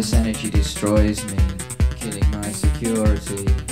This energy destroys me, killing my security.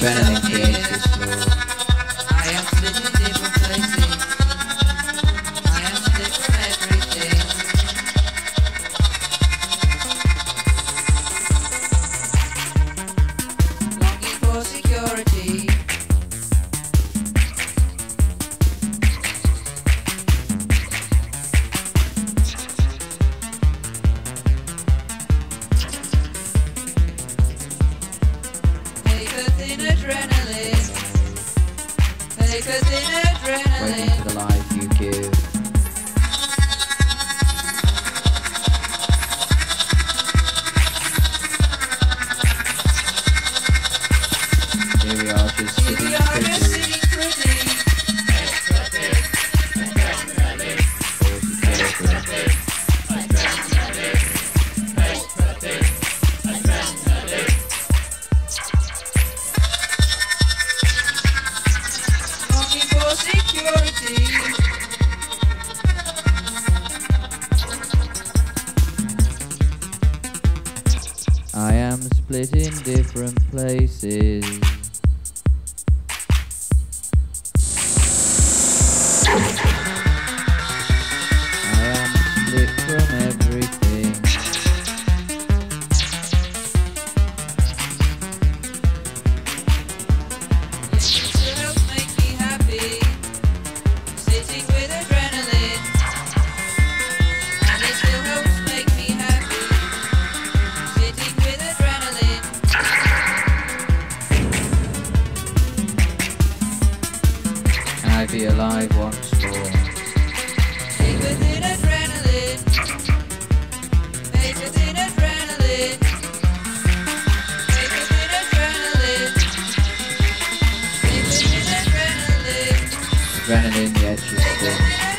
Benedict. adrenaline. They could. split in different places. be alive once more. Adrenaline. Adrenaline. Adrenaline. Adrenaline. Adrenaline, still.